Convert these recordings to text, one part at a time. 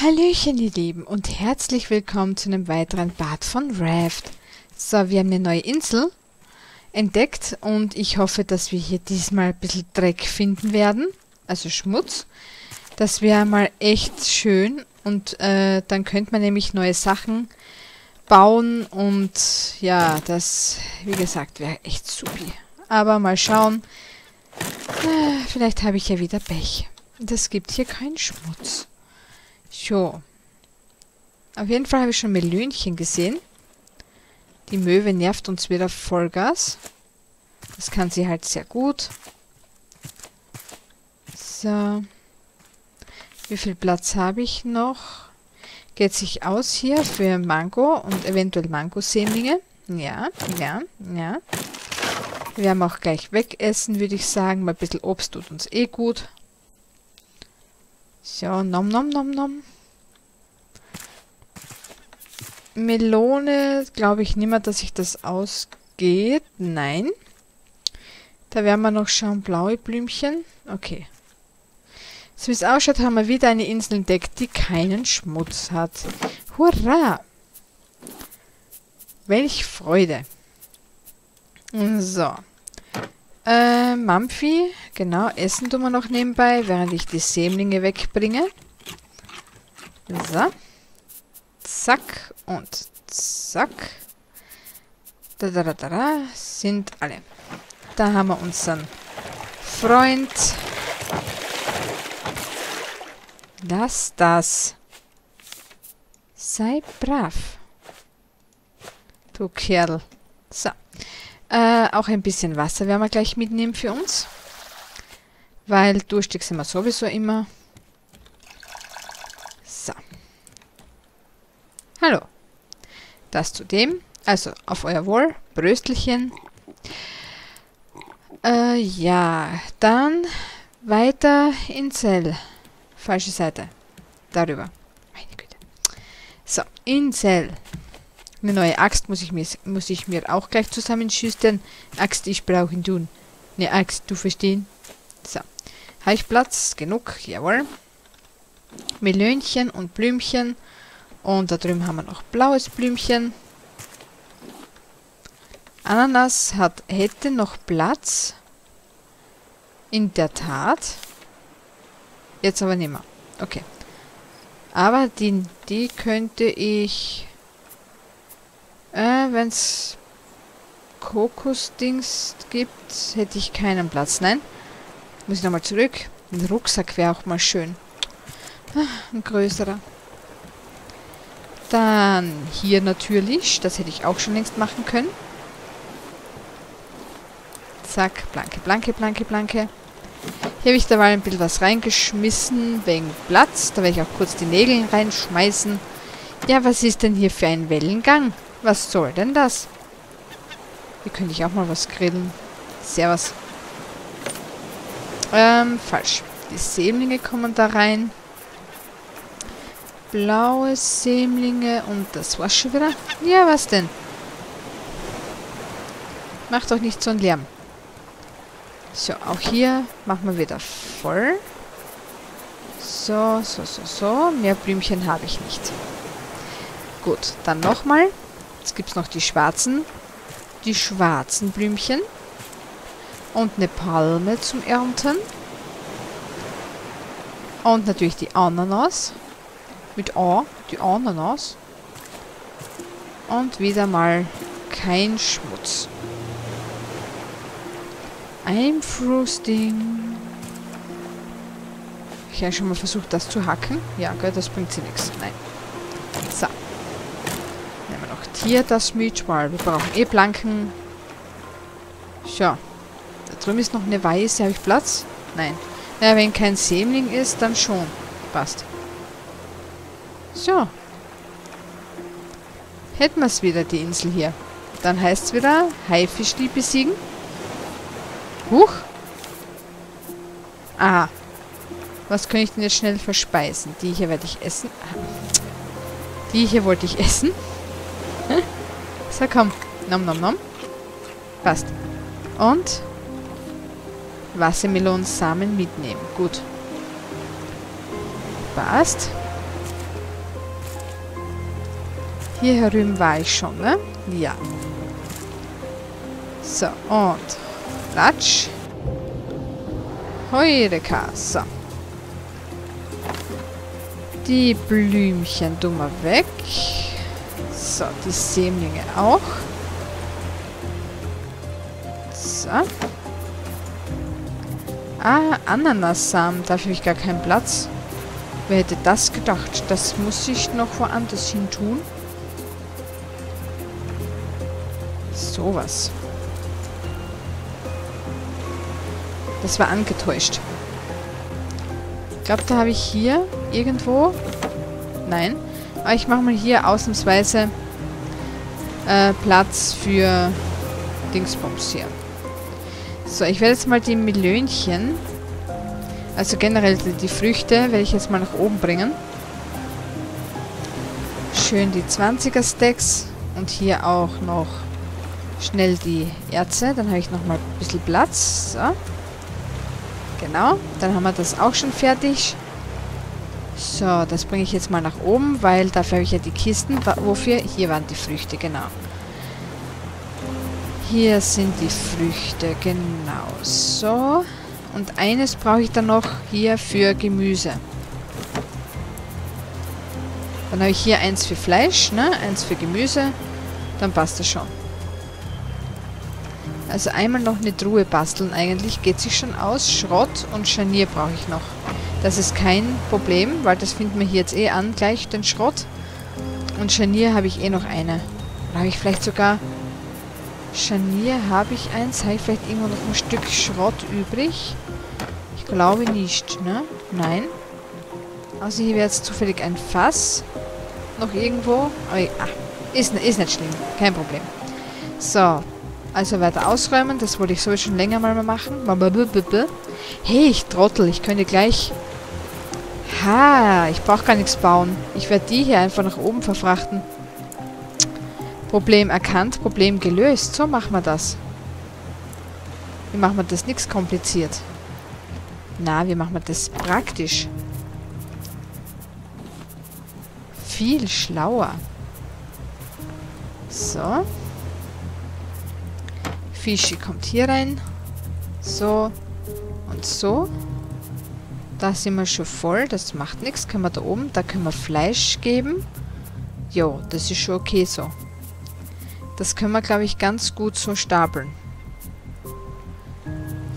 Hallöchen, ihr Lieben, und herzlich willkommen zu einem weiteren Bad von Raft. So, wir haben eine neue Insel entdeckt und ich hoffe, dass wir hier diesmal ein bisschen Dreck finden werden, also Schmutz. Das wäre mal echt schön und äh, dann könnte man nämlich neue Sachen bauen und ja, das, wie gesagt, wäre echt supi. Aber mal schauen, äh, vielleicht habe ich ja wieder Pech. Das gibt hier keinen Schmutz. So. Auf jeden Fall habe ich schon Melönchen gesehen. Die Möwe nervt uns wieder Vollgas. Das kann sie halt sehr gut. So. Wie viel Platz habe ich noch? Geht sich aus hier für Mango und eventuell Mangosämlinge. Ja, ja, ja. Wir werden auch gleich wegessen, würde ich sagen. Mal ein bisschen Obst tut uns eh gut. So, nom nom nom nom. Melone, glaube ich nicht mehr, dass sich das ausgeht. Nein. Da werden wir noch schauen. Blaue Blümchen. Okay. So wie es ausschaut, haben wir wieder eine Insel entdeckt, die keinen Schmutz hat. Hurra! Welch Freude. So. Äh, Mampfi, genau, essen tun wir noch nebenbei, während ich die Sämlinge wegbringe. So. Zack und zack. Da, da, da, da, da, sind alle. Da haben wir unseren Freund. Lass das. Sei brav. Du Kerl. So. Äh, auch ein bisschen Wasser werden wir gleich mitnehmen für uns. Weil durstig sind wir sowieso immer. So. Hallo. Das zu dem. Also, auf euer Wohl. Bröstelchen. Äh, ja. Dann weiter in Zell. Falsche Seite. Darüber. Meine Güte. So, in Zell. Eine neue Axt muss ich mir, muss ich mir auch gleich zusammenschüstern. Axt, ich brauche ihn tun. Eine Axt, du verstehen? So. Habe ich Platz? Genug? Jawohl. Melönchen und Blümchen. Und da drüben haben wir noch blaues Blümchen. Ananas hat, hätte noch Platz. In der Tat. Jetzt aber nicht mehr. Okay. Aber die, die könnte ich äh, wenn es Kokosdings gibt, hätte ich keinen Platz. Nein. Muss ich nochmal zurück. Ein Rucksack wäre auch mal schön. Ah, ein größerer. Dann hier natürlich. Das hätte ich auch schon längst machen können. Zack, blanke, blanke, blanke, blanke. Hier habe ich dabei ein bisschen was reingeschmissen, wegen Platz. Da werde ich auch kurz die Nägel reinschmeißen. Ja, was ist denn hier für ein Wellengang? Was soll denn das? Hier könnte ich auch mal was grillen. Servus. Ähm, falsch. Die Sämlinge kommen da rein. Blaue Sämlinge und das war's schon wieder. Ja, was denn? Macht doch nicht so einen Lärm. So, auch hier machen wir wieder voll. So, so, so, so. Mehr Blümchen habe ich nicht. Gut, dann nochmal. Jetzt gibt es noch die schwarzen, die schwarzen Blümchen. Und eine Palme zum Ernten. Und natürlich die Ananas. Mit A, die Ananas. Und wieder mal kein Schmutz. Ein Frosting. Ich habe schon mal versucht, das zu hacken. Ja, gell, das bringt sie nichts. Nein. So. Hier das weil wir brauchen eh Planken. So. Da drüben ist noch eine weiße. Habe ich Platz? Nein. Ja, wenn kein Sämling ist, dann schon. Passt. So. Hätten wir es wieder, die Insel hier. Dann heißt es wieder, Haifischli besiegen. Huch. Aha. Was kann ich denn jetzt schnell verspeisen? Die hier werde ich essen. Die hier wollte ich essen. So, komm. Nom, nom, nom. Passt. Und Wassermelonensamen mitnehmen. Gut. Passt. Hier herüben war ich schon, ne? Ja. So, und Platsch. Heureka. So. Die Blümchen tun wir weg. So, die Sämlinge auch. So. Ah, Ananassamen. Dafür habe ich gar keinen Platz. Wer hätte das gedacht? Das muss ich noch woanders hin tun. Sowas. Das war angetäuscht. Ich glaube, da habe ich hier irgendwo... Nein. Aber ich mache mal hier ausnahmsweise äh, Platz für Dingsbums hier. So, ich werde jetzt mal die Melönchen, also generell die, die Früchte, werde ich jetzt mal nach oben bringen. Schön die 20er Stacks und hier auch noch schnell die Erze. Dann habe ich nochmal ein bisschen Platz. So. Genau, dann haben wir das auch schon fertig. So, das bringe ich jetzt mal nach oben, weil dafür habe ich ja die Kisten. Wofür? Hier waren die Früchte, genau. Hier sind die Früchte, genau. So. Und eines brauche ich dann noch hier für Gemüse. Dann habe ich hier eins für Fleisch, ne? Eins für Gemüse. Dann passt das schon. Also einmal noch eine Truhe basteln eigentlich. Geht sich schon aus. Schrott und Scharnier brauche ich noch. Das ist kein Problem, weil das finden wir hier jetzt eh an, gleich den Schrott. Und Scharnier habe ich eh noch eine. Oder habe ich vielleicht sogar Scharnier habe ich eins. Habe ich vielleicht irgendwo noch ein Stück Schrott übrig? Ich glaube nicht, ne? Nein. Also hier wäre jetzt zufällig ein Fass. Noch irgendwo. Aber ah, ist, ist nicht schlimm. Kein Problem. So. Also weiter ausräumen. Das wollte ich sowieso schon länger mal machen. Hey, ich trottel. Ich könnte gleich... Ha, ich brauche gar nichts bauen. Ich werde die hier einfach nach oben verfrachten. Problem erkannt, Problem gelöst. So machen wir das. Wie machen wir das? Nichts kompliziert. Na, wie machen wir das praktisch? Viel schlauer. So. Fischi kommt hier rein. So. Und so. Da sind wir schon voll. Das macht nichts. Können wir da oben. Da können wir Fleisch geben. Jo, das ist schon okay so. Das können wir, glaube ich, ganz gut so stapeln.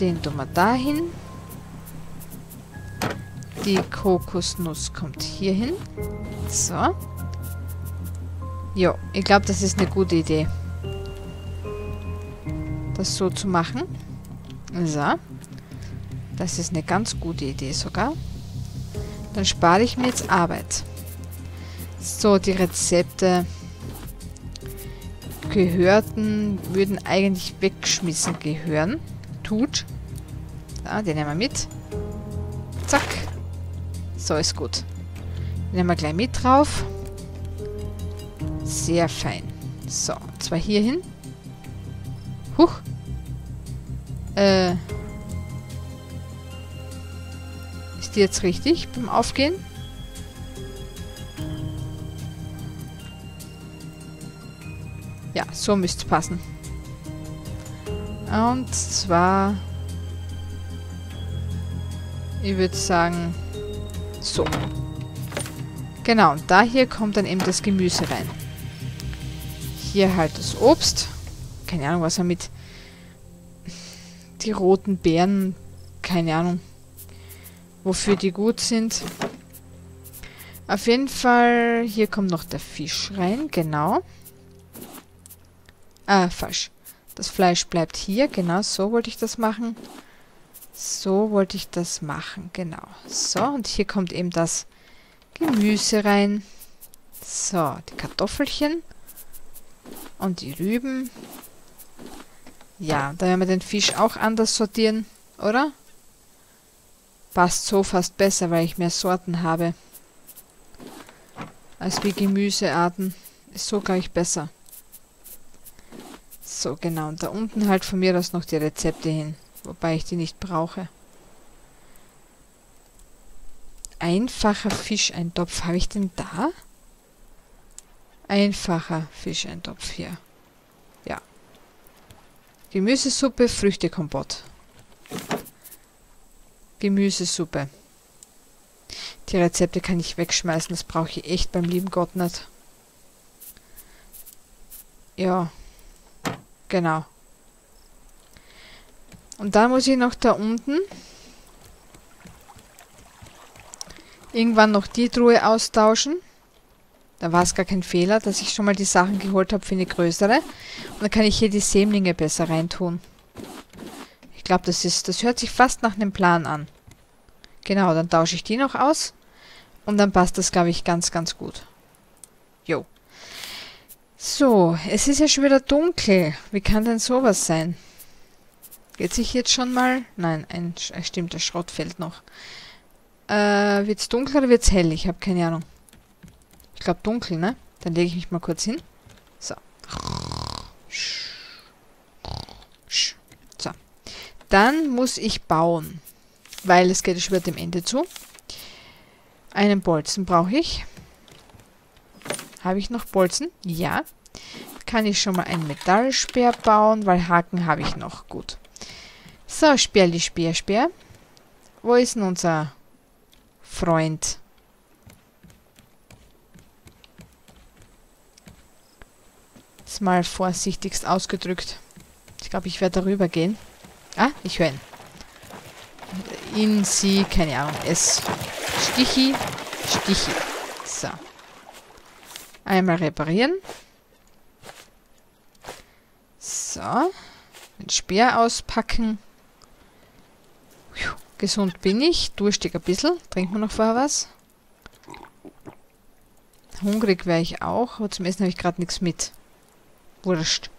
Den tun wir dahin. Die Kokosnuss kommt hier hin. So. Jo, ich glaube, das ist eine gute Idee. Das so zu machen. So. Das ist eine ganz gute Idee sogar. Dann spare ich mir jetzt Arbeit. So, die Rezepte gehörten, würden eigentlich weggeschmissen gehören. Tut. Da, den nehmen wir mit. Zack. So, ist gut. Den nehmen wir gleich mit drauf. Sehr fein. So, zwar hier hin. Huch. Äh. Ist die jetzt richtig beim Aufgehen? Ja, so müsste es passen. Und zwar... Ich würde sagen... So. Genau, und da hier kommt dann eben das Gemüse rein. Hier halt das Obst. Keine Ahnung, was er mit... Die roten Beeren... Keine Ahnung. Wofür die gut sind. Auf jeden Fall... Hier kommt noch der Fisch rein, genau. Ah, falsch. Das Fleisch bleibt hier. Genau, so wollte ich das machen. So wollte ich das machen. Genau. So, und hier kommt eben das Gemüse rein. So, die Kartoffelchen. Und die Rüben. Ja, da werden wir den Fisch auch anders sortieren, oder? Passt so fast besser, weil ich mehr Sorten habe. Als wie Gemüsearten. Ist so, glaube ich, besser. So, genau. Und da unten halt von mir aus noch die Rezepte hin. Wobei ich die nicht brauche. Einfacher Fischeintopf. Habe ich den da? Einfacher Fischeintopf hier. Gemüsesuppe, Früchtekompott. Gemüsesuppe. Die Rezepte kann ich wegschmeißen, das brauche ich echt beim lieben Gott nicht. Ja, genau. Und dann muss ich noch da unten irgendwann noch die Truhe austauschen. Da war es gar kein Fehler, dass ich schon mal die Sachen geholt habe für eine größere. Und dann kann ich hier die Sämlinge besser reintun. Ich glaube, das ist, das hört sich fast nach einem Plan an. Genau, dann tausche ich die noch aus. Und dann passt das, glaube ich, ganz, ganz gut. Jo. So, es ist ja schon wieder dunkel. Wie kann denn sowas sein? Geht sich jetzt schon mal... Nein, ein, stimmt, der Schrott fällt noch. Äh, wird's dunkel oder wird's hell? Ich habe keine Ahnung. Ich glaube dunkel, ne? Dann lege ich mich mal kurz hin. So. So. Dann muss ich bauen. Weil es geht schon wieder dem Ende zu. Einen Bolzen brauche ich. Habe ich noch Bolzen? Ja. Kann ich schon mal einen Metallspeer bauen, weil Haken habe ich noch. Gut. So, Sperli, Speer, Speer. Wo ist denn unser Freund? Ist mal vorsichtigst ausgedrückt. Ich glaube, ich werde darüber gehen. Ah, ich höre ihn. In sie, keine Ahnung, es. Stichi, Stichi. So. Einmal reparieren. So. Den Speer auspacken. Puh, gesund bin ich. Durstig ein bisschen. Trinken wir noch vorher was. Hungrig wäre ich auch, aber zum Essen habe ich gerade nichts mit. Wurscht.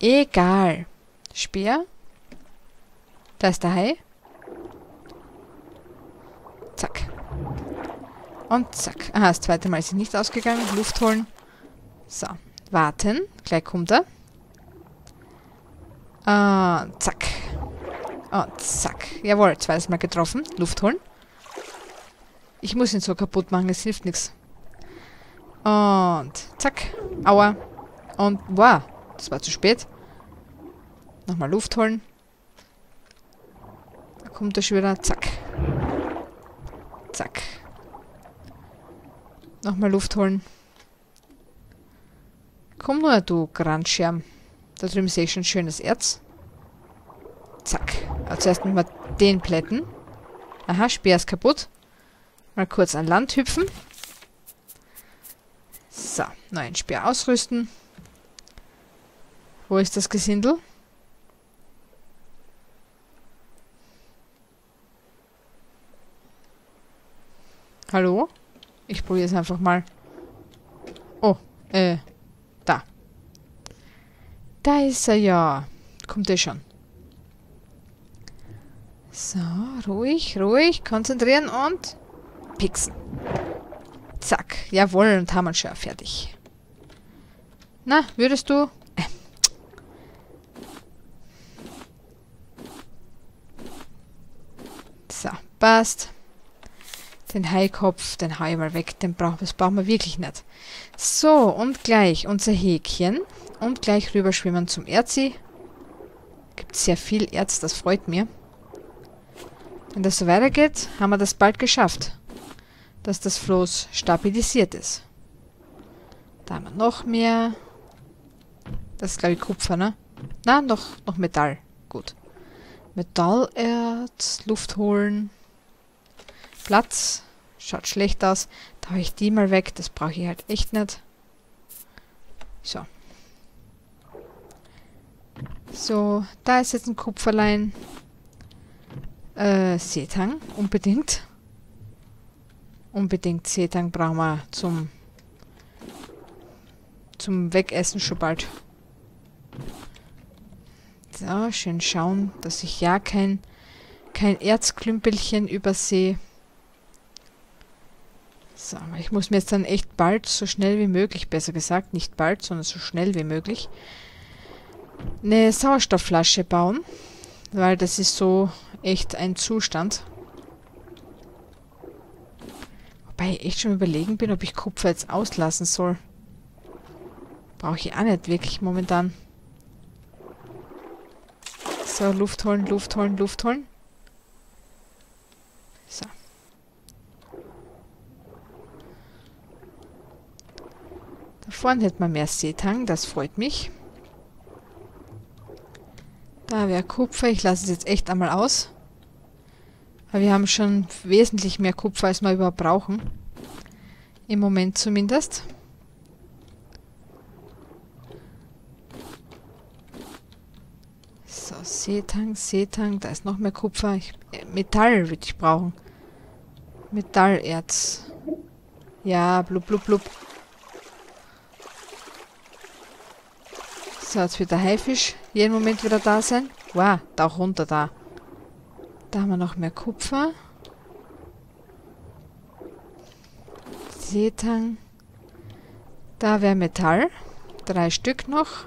Egal. Speer. Da ist der Hai. Zack. Und zack. Aha, das zweite Mal ist sie nicht ausgegangen. Luft holen. So. Warten. Gleich kommt er. Und zack. Und zack. Jawohl, zweites Mal getroffen. Luft holen. Ich muss ihn so kaputt machen, es hilft nichts. Und zack. Aua. Und wow, das war zu spät. Nochmal Luft holen. Da kommt er schon wieder. Zack. Zack. Nochmal Luft holen. Komm nur, du Grandschirm. Da drüben sehe ich schon schönes Erz. Zack. Aber zuerst mal den plätten. Aha, Speer ist kaputt. Mal kurz an Land hüpfen. So, neuen Speer ausrüsten. Wo ist das Gesindel? Hallo? Ich probiere es einfach mal. Oh, äh, da. Da ist er ja. Kommt er schon. So, ruhig, ruhig, konzentrieren und pixen. Zack, jawohl, und haben wir schon fertig. Na, würdest du... Äh. So, passt. Den Haikopf, den hau ich mal weg, den brauch, das brauchen wir wirklich nicht. So, und gleich unser Häkchen. Und gleich rüberschwimmen zum Erzi. Gibt sehr viel Erz, das freut mir. Wenn das so weitergeht, haben wir das bald geschafft. Dass das Floß stabilisiert ist. Da haben wir noch mehr. Das ist, glaube ich, Kupfer, ne? Na, noch, noch Metall. Gut. Metallerz, Luft holen. Platz. Schaut schlecht aus. Da habe ich die mal weg. Das brauche ich halt echt nicht. So. So, da ist jetzt ein Kupferlein. Äh, Seetang, unbedingt. Unbedingt Seetang brauchen wir zum zum Wegessen schon bald. So, schön schauen, dass ich ja kein kein Erzklümpelchen übersehe. So, ich muss mir jetzt dann echt bald, so schnell wie möglich, besser gesagt, nicht bald, sondern so schnell wie möglich, eine Sauerstoffflasche bauen, weil das ist so echt ein Zustand. Wobei ich echt schon überlegen bin, ob ich Kupfer jetzt auslassen soll. Brauche ich auch nicht wirklich momentan. So, Luft holen, Luft holen, Luft holen. So. Vorne hätten wir mehr Seetang, das freut mich. Da wäre Kupfer, ich lasse es jetzt echt einmal aus. Aber wir haben schon wesentlich mehr Kupfer, als wir überhaupt brauchen. Im Moment zumindest. So, Seetang, Seetang, da ist noch mehr Kupfer. Ich, äh, Metall würde ich brauchen. Metallerz. Ja, blub, blub, blub. So, jetzt wird der Haifisch jeden Moment wieder da sein. Wow, da runter da. Da haben wir noch mehr Kupfer. Seetang. Da wäre Metall. Drei Stück noch.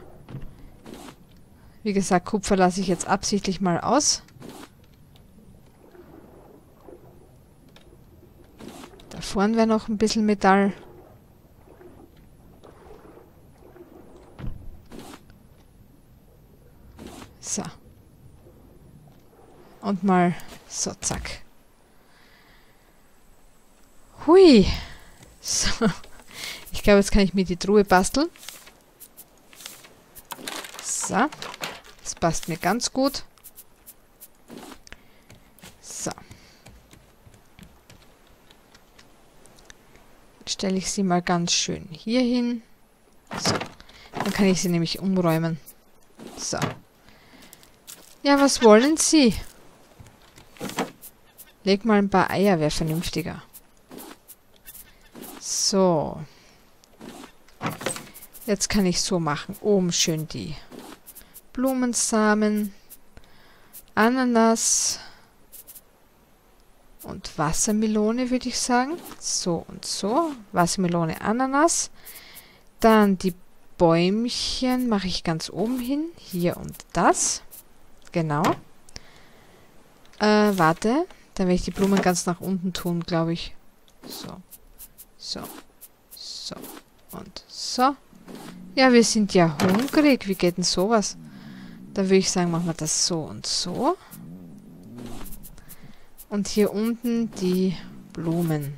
Wie gesagt, Kupfer lasse ich jetzt absichtlich mal aus. Da vorne wäre noch ein bisschen Metall. So. Und mal so, zack. Hui. So. Ich glaube, jetzt kann ich mir die Truhe basteln. So. Das passt mir ganz gut. So. Stelle ich sie mal ganz schön hier hin. So. Dann kann ich sie nämlich umräumen. So. Ja, was wollen Sie? Leg mal ein paar Eier, wäre vernünftiger. So. Jetzt kann ich so machen. Oben schön die Blumensamen, Ananas und Wassermelone, würde ich sagen. So und so. Wassermelone, Ananas. Dann die Bäumchen mache ich ganz oben hin. Hier und das. Genau. Äh, warte. Dann werde ich die Blumen ganz nach unten tun, glaube ich. So. So. So. Und so. Ja, wir sind ja hungrig. Wie geht denn sowas? Da würde ich sagen, machen wir das so und so. Und hier unten die Blumen.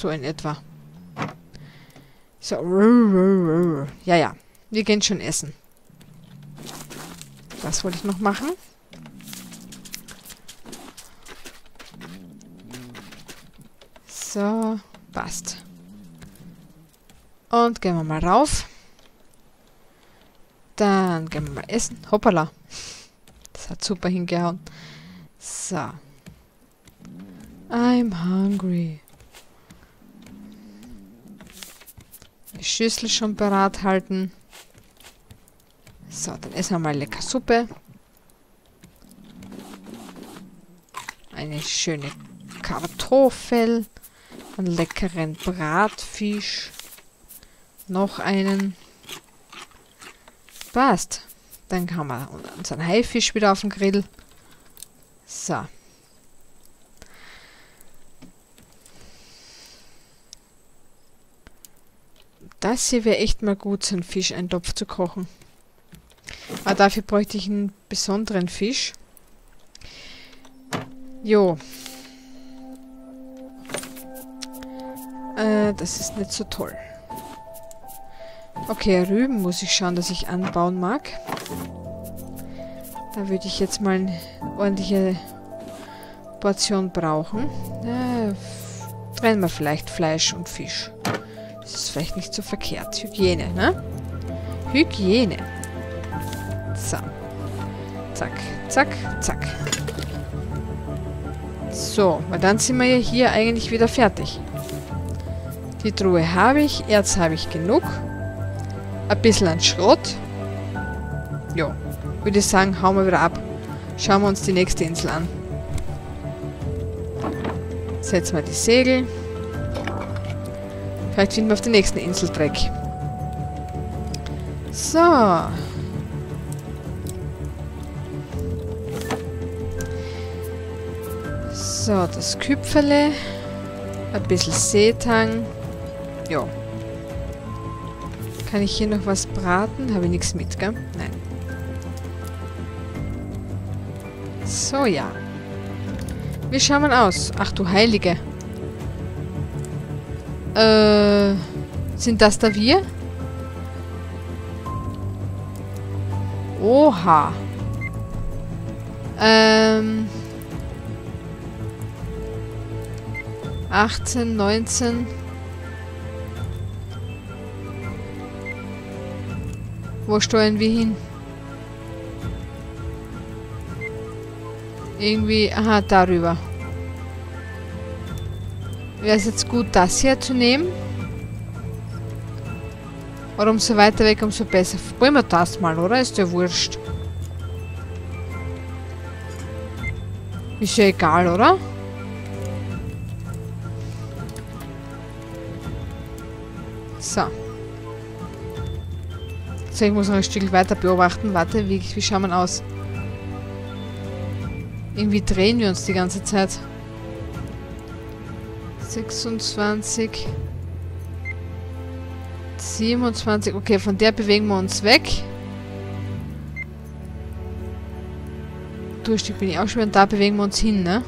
So in etwa. So. Ja, ja. Wir gehen schon essen. Das wollte ich noch machen. So, passt. Und gehen wir mal rauf. Dann gehen wir mal essen. Hoppala. Das hat super hingehauen. So. I'm hungry. Die Schüssel schon parat halten. So, dann essen wir mal lecker Suppe. Eine schöne Kartoffel einen leckeren Bratfisch. Noch einen. Passt. Dann haben wir unseren Haifisch wieder auf den Grill. So. Das hier wäre echt mal gut, so einen Fischeintopf zu kochen. Aber dafür bräuchte ich einen besonderen Fisch. Jo, Äh, das ist nicht so toll. Okay, Rüben muss ich schauen, dass ich anbauen mag. Da würde ich jetzt mal eine ordentliche Portion brauchen. Äh, trennen wir vielleicht Fleisch und Fisch. Das ist vielleicht nicht so verkehrt. Hygiene, ne? Hygiene. So. Zack, zack, zack. So, weil dann sind wir ja hier eigentlich wieder fertig. Die Truhe habe ich, Erz habe ich genug. Ein bisschen an Schrott. Ja, würde ich sagen, hauen wir wieder ab. Schauen wir uns die nächste Insel an. Setzen wir die Segel. Vielleicht finden wir auf der nächsten Insel Dreck. So. So, das Küpferle. Ein bisschen Seetang. Ja. Kann ich hier noch was braten? Habe ich nichts mit, gell? Nein. So, ja. Wie schauen wir aus? Ach du Heilige. Äh, sind das da wir? Oha. Ähm. 18, 19. Wo steuern wir hin? Irgendwie, aha, darüber. Wäre es jetzt gut, das hier zu nehmen? Oder umso weiter weg, umso besser. Probieren wir das mal, oder? Ist ja wurscht. Ist ja egal, oder? So. So, ich muss noch ein Stück weiter beobachten. Warte, wie, wie schauen wir aus? Irgendwie drehen wir uns die ganze Zeit. 26. 27. Okay, von der bewegen wir uns weg. Durchstück bin ich auch schon. Und da bewegen wir uns hin, ne?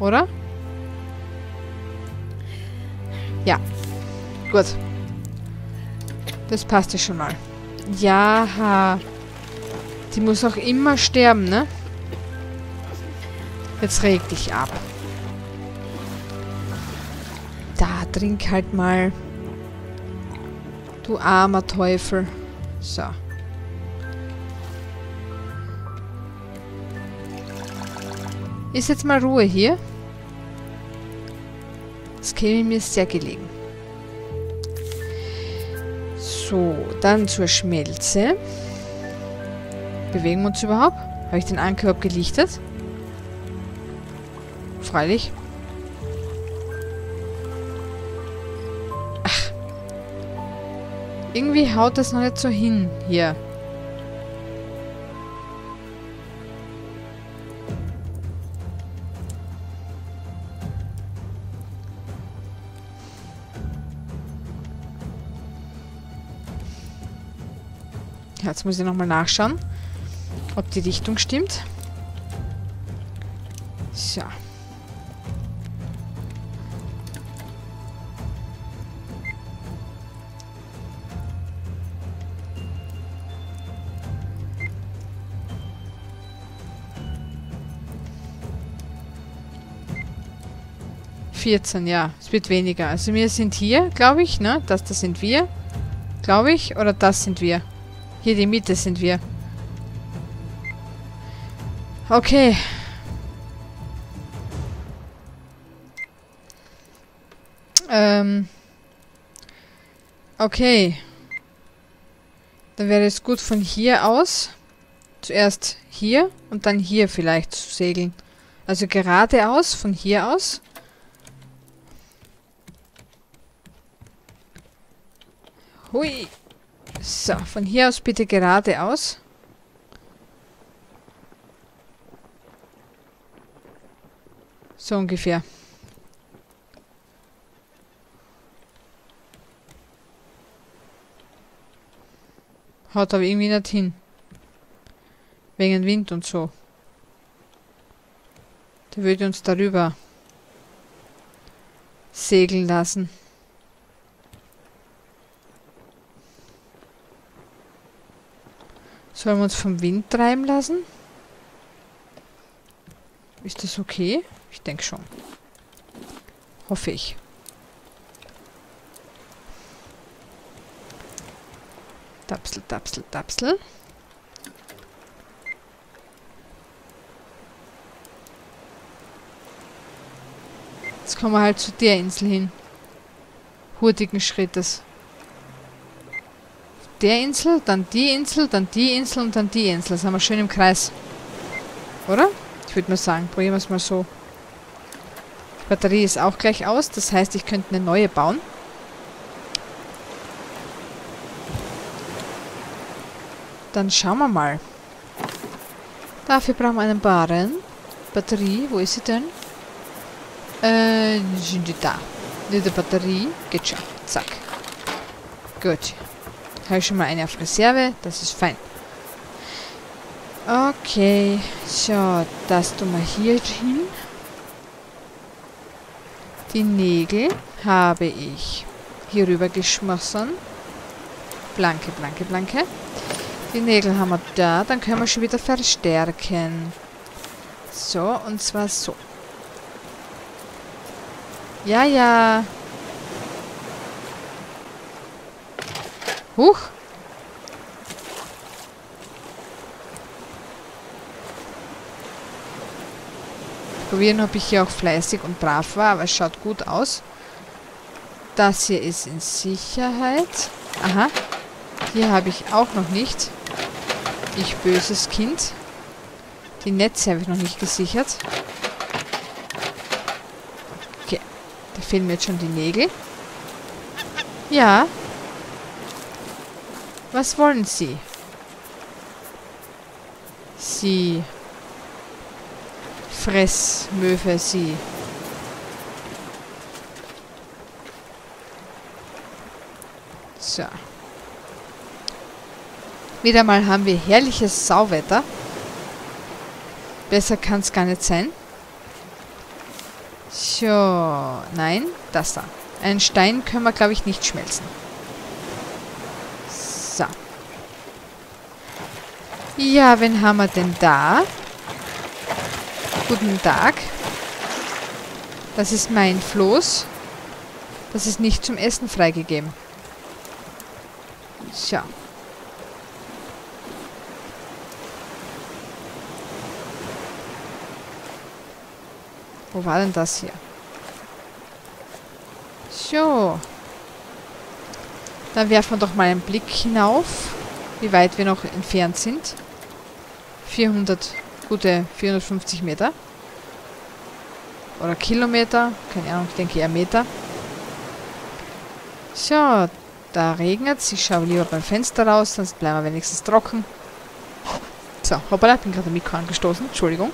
Oder? Ja. Gut. Das passt ja schon mal. Ja. Die muss auch immer sterben, ne? Jetzt reg dich ab. Trink halt mal. Du armer Teufel. So. Ist jetzt mal Ruhe hier? Das käme mir sehr gelegen. So, dann zur Schmelze. Bewegen wir uns überhaupt? Habe ich den Anker abgelichtet? Freilich. Irgendwie haut das noch nicht so hin hier. Jetzt muss ich nochmal nachschauen, ob die Richtung stimmt. 14, ja. Es wird weniger. Also wir sind hier, glaube ich, ne? Das, das sind wir. Glaube ich. Oder das sind wir. Hier die Mitte sind wir. Okay. Ähm. Okay. Dann wäre es gut von hier aus. Zuerst hier und dann hier vielleicht zu segeln. Also geradeaus, von hier aus. Hui. So, von hier aus bitte geradeaus. So ungefähr. Haut aber irgendwie nicht hin. Wegen Wind und so. Der würde uns darüber segeln lassen. Sollen wir uns vom Wind treiben lassen? Ist das okay? Ich denke schon. Hoffe ich. Tapsel, tapsel, tapsel. Jetzt kommen wir halt zu der Insel hin. Hurtigen Schrittes der Insel, dann die Insel, dann die Insel und dann die Insel. Das haben wir schön im Kreis. Oder? Ich würde mal sagen, probieren wir es mal so. Die Batterie ist auch gleich aus, das heißt, ich könnte eine neue bauen. Dann schauen wir mal. Dafür brauchen wir einen Barren. Batterie, wo ist sie denn? Äh, sind die da. Diese Batterie geht schon. Zack. Gut. Habe ich schon mal eine auf Reserve. Das ist fein. Okay. So, das tun wir hier hin. Die Nägel habe ich hier rüber geschmossen. Blanke, blanke, blanke. Die Nägel haben wir da. Dann können wir schon wieder verstärken. So, und zwar so. Ja, ja. Huch. Probieren, ob ich hier auch fleißig und brav war, aber es schaut gut aus. Das hier ist in Sicherheit. Aha. Hier habe ich auch noch nicht. Ich böses Kind. Die Netze habe ich noch nicht gesichert. Okay. Da fehlen mir jetzt schon die Nägel. Ja. Was wollen Sie? Sie. Fressmöwe, Sie. So. Wieder mal haben wir herrliches Sauwetter. Besser kann es gar nicht sein. So, nein, das da. Einen Stein können wir, glaube ich, nicht schmelzen. So. Ja, wen haben wir denn da? Guten Tag. Das ist mein Floß. Das ist nicht zum Essen freigegeben. So. Wo war denn das hier? So. Dann werfen wir doch mal einen Blick hinauf, wie weit wir noch entfernt sind. 400, gute 450 Meter. Oder Kilometer. Keine Ahnung, ich denke eher Meter. So, da regnet es. Ich schaue lieber beim Fenster raus, sonst bleiben wir wenigstens trocken. So, hoppala, ich bin gerade Mikro angestoßen. Entschuldigung.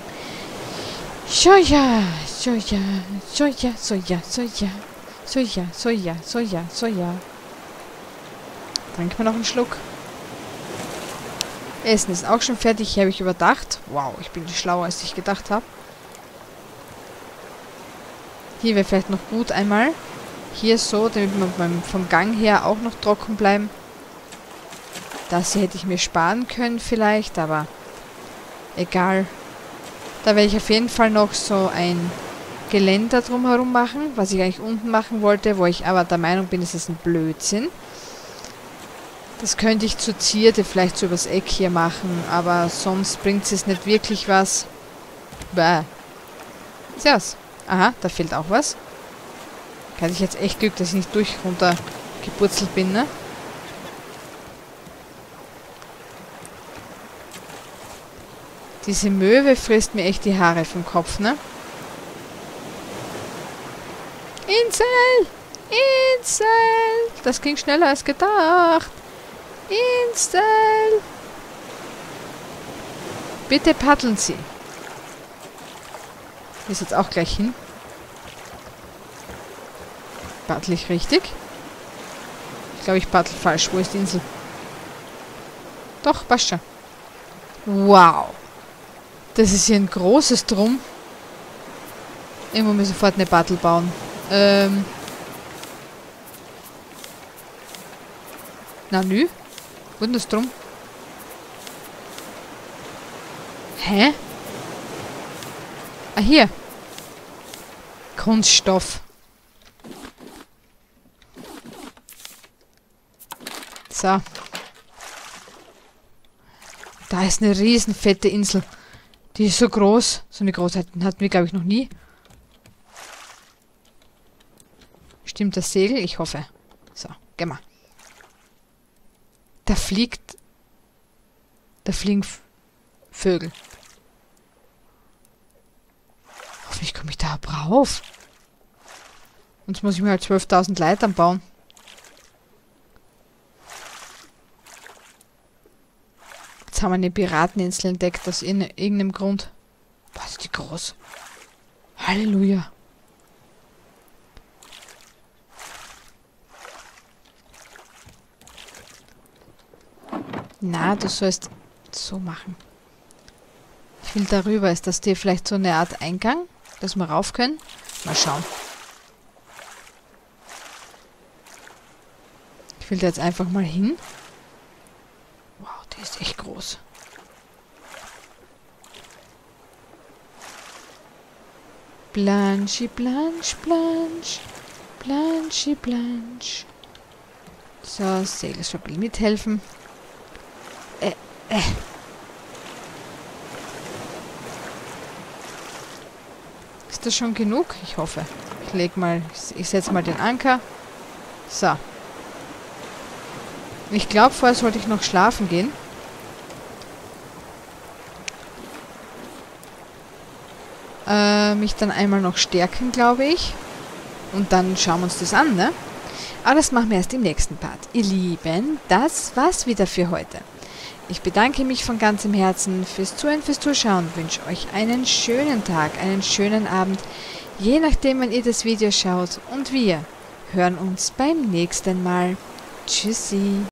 Soja, Soja, Soja, Soja, Soja, Soja, Soja, Soja, Soja. Trinken wir noch einen Schluck. Essen ist auch schon fertig, habe ich überdacht. Wow, ich bin schlauer, als ich gedacht habe. Hier wäre vielleicht noch gut einmal. Hier so, damit wir vom Gang her auch noch trocken bleiben. Das hier hätte ich mir sparen können vielleicht, aber egal. Da werde ich auf jeden Fall noch so ein Geländer drumherum machen, was ich eigentlich unten machen wollte, wo ich aber der Meinung bin, es ist ein Blödsinn. Das könnte ich zur Zierde vielleicht so übers Eck hier machen, aber sonst bringt es nicht wirklich was. Bäh. Servus. Aha, da fehlt auch was. Hatte ich jetzt echt Glück, dass ich nicht durch runter gepurzelt bin, ne? Diese Möwe frisst mir echt die Haare vom Kopf, ne? Insel! Insel! Das ging schneller als gedacht. Insel! Bitte paddeln Sie. Ist jetzt auch gleich hin. Paddel ich richtig? Ich glaube, ich paddel falsch. Wo ist die Insel? Doch, passt schon. Wow. Das ist hier ein großes Drum. Irgendwo müssen wir sofort eine Battle bauen. Ähm. Na nü? Das Drum? Hä? Ah, hier. Kunststoff. So. Da ist eine riesen fette Insel. Die ist so groß. So eine Großheit hatten wir, glaube ich, noch nie. Stimmt das Segel? Ich hoffe. So, geh mal. Da fliegt... Da fliegen Vögel. Hoffentlich komme ich da rauf. Sonst muss ich mir halt 12.000 Leitern bauen. Jetzt haben wir eine Pirateninsel entdeckt, aus irgendeinem Grund. Boah, ist die groß. Halleluja. Na, du sollst so machen. Ich will darüber. Ist das dir vielleicht so eine Art Eingang, dass wir rauf können? Mal schauen. Ich will da jetzt einfach mal hin. Wow, die ist echt groß. Blanchi, Blanche, Blanche. Blanchi, Blanche. So, Segelschappel mithelfen. Äh. Ist das schon genug? Ich hoffe. Ich leg mal, ich setze mal den Anker. So. Ich glaube, vorher sollte ich noch schlafen gehen. Äh, mich dann einmal noch stärken, glaube ich. Und dann schauen wir uns das an, ne? Aber das machen wir erst im nächsten Part. Ihr Lieben, das war's wieder für heute. Ich bedanke mich von ganzem Herzen fürs Zuhören, fürs Zuschauen, wünsche euch einen schönen Tag, einen schönen Abend, je nachdem, wann ihr das Video schaut. Und wir hören uns beim nächsten Mal. Tschüssi.